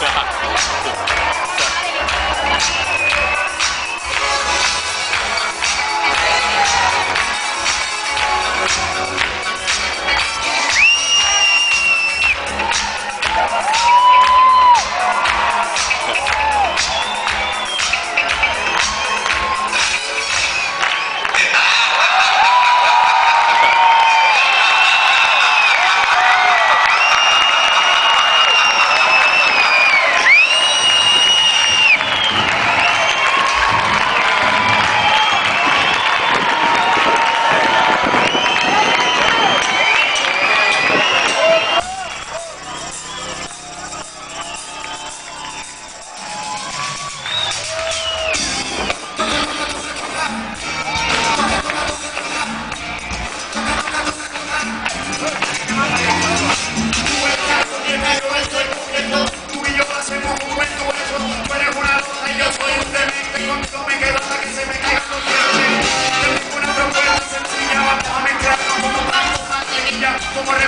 おいしそう。Como